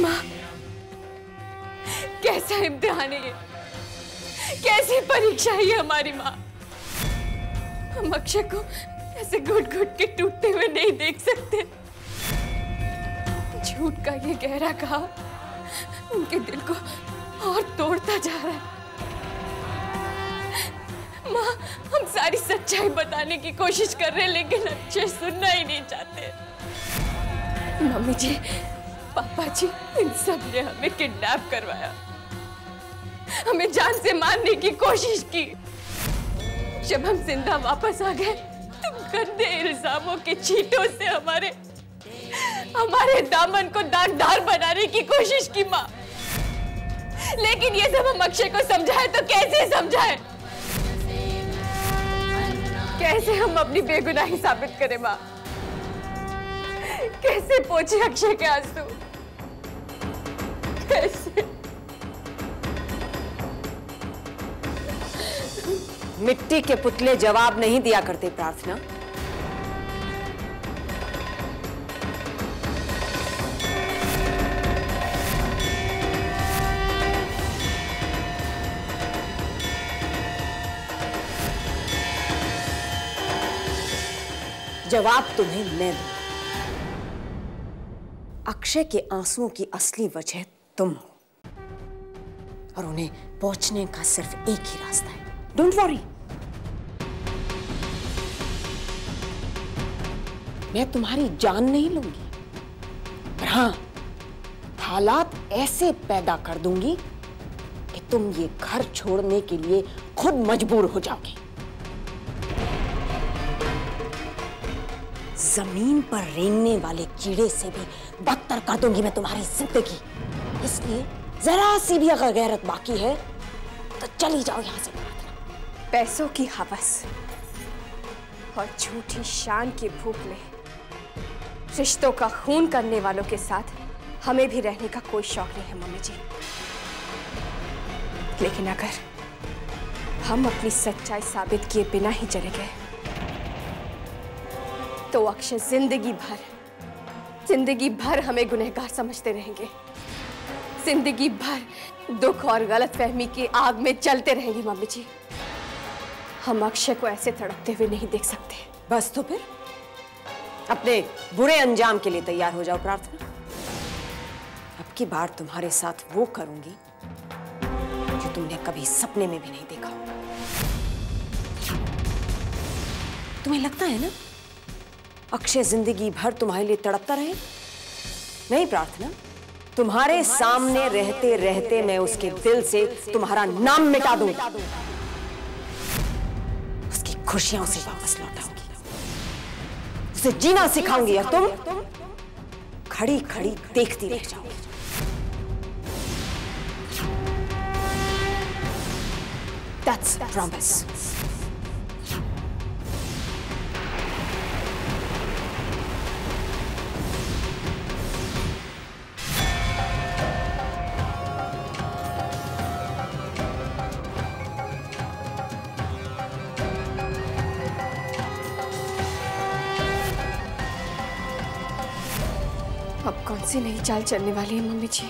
माँ, कैसा इम्तिहान है ये? कैसी परीक्षा है हमारी माँ? हम अक्षय को ऐसे घुट घुट के टूटते हुए नहीं देख सकते। झूठ का ये गहरा कहा उनके दिल को और तोड़ता जा रहा है। माँ, हम सारी सच्चाई बताने की कोशिश कर रहे हैं, लेकिन अक्षय सुनना ही नहीं चाहते। मम्मी जी पापा जी इन सबने हमें किडनैप करवाया। हमें जान से मारने की कोशिश की। जब हम ज़िंदा वापस आ गए तो गंदे इल्जामों के चीटों से हमारे हमारे दामन को दागदार बनाने की कोशिश की माँ। लेकिन ये सब हम अक्षय को समझाए तो कैसे समझाए? कैसे हम अपनी बेगुनाही साबित करें माँ? कैसे पोछे अक्षय के आँसू? मिट्टी के पुतले जवाब नहीं दिया करते प्रार्थना। जवाब तुम्हें मैं दूँ। अक्षय के आंसुओं की असली वजह तुम हो। और उन्हें पहुँचने का सिर्फ़ एक ही रास्ता है। डोंट वरी मैं तुम्हारी जान नहीं लूँगी। पर हाँ, हालात ऐसे पैदा कर दूँगी कि तुम ये घर छोड़ने के लिए खुद मजबूर हो जाओगे। ज़मीन पर रेंगने वाले कीड़े से भी बदतर कर दूँगी मैं तुम्हारी ज़िंदगी। इसलिए जरा सी भी अगर गैरत बाकी है तो चली जाओ यहाँ से पैसों की हवस और झूठी शान की भूख में रिश्तों का खून करने वालों के साथ हमें भी रहने का कोई शौक नहीं है, मम्मी जी। लेकिन अगर हम अपनी सच्चाई साबित किए बिना ही चले गए तो अक्षय ज़िंदगी भर ज़िंदगी भर हमें गुनहगार समझते रहेंगे। ज़िंदगी भर दुख और गलत फहमी की आग में चलते रहेंगे, मम्मी जी। हम अक्षय को ऐसे तड़पते हुए नहीं देख सकते। बस तो फिर। अपने बुरे अंजाम के लिए तैयार हो जाओ प्रार्थना। अब की बार तुम्हारे साथ वो करूँगी जो तुमने कभी सपने में भी नहीं देखा। तुम्हें लगता है ना? अक्षय ज़िंदगी भर तुम्हारे लिए तड़पता रहे? नहीं प्रार्थना। तुम्हारे सामने रहते रहते मैं उसके दिल से तुम्हारा नाम मिटा दूँगा। उसकी खुशियाँ उसे वापस लौटाऊँगी उसे जीना सिखाऊँगी और तुम खड़ी खड़ी देखती रह जाओगी That's promise. अब कौन सी नई चाल चलने वाली है मम्मी जी?